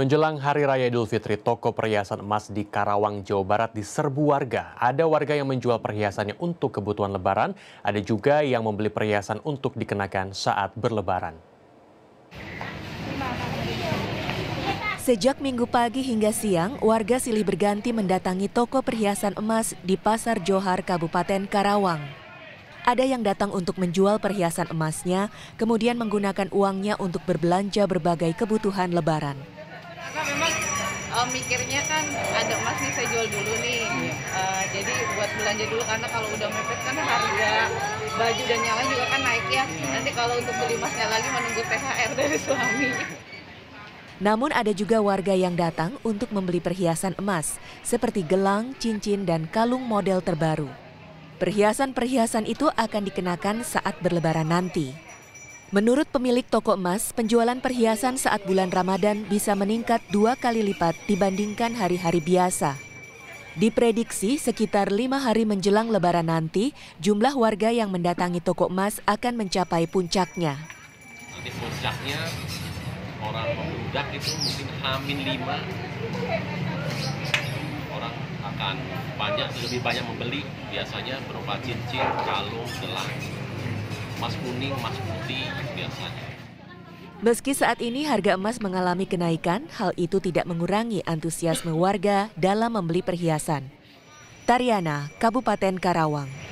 Menjelang Hari Raya Idul Fitri, toko perhiasan emas di Karawang, Jawa Barat diserbu warga. Ada warga yang menjual perhiasannya untuk kebutuhan lebaran, ada juga yang membeli perhiasan untuk dikenakan saat berlebaran. Sejak minggu pagi hingga siang, warga silih berganti mendatangi toko perhiasan emas di Pasar Johar, Kabupaten Karawang. Ada yang datang untuk menjual perhiasan emasnya, kemudian menggunakan uangnya untuk berbelanja berbagai kebutuhan lebaran karena memang uh, mikirnya kan ada emas nih saya jual dulu nih uh, jadi buat belanja dulu karena kalau udah mepet kan harga baju dan lain juga kan naik ya nanti kalau untuk beli emasnya lagi menunggu THR dari suami namun ada juga warga yang datang untuk membeli perhiasan emas, seperti gelang, cincin, dan kalung model terbaru. Perhiasan-perhiasan itu akan dikenakan saat berlebaran nanti. Menurut pemilik toko emas, penjualan perhiasan saat bulan Ramadan bisa meningkat dua kali lipat dibandingkan hari-hari biasa. Diprediksi sekitar lima hari menjelang lebaran nanti, jumlah warga yang mendatangi toko emas akan mencapai puncaknya. Nanti puncaknya orang pemuda itu mungkin hamin lima orang akan banyak lebih banyak membeli biasanya berupa cincin, kalung, gelang emas kuning, emas putih. Meski saat ini harga emas mengalami kenaikan, hal itu tidak mengurangi antusiasme warga dalam membeli perhiasan. Tariana, Kabupaten Karawang.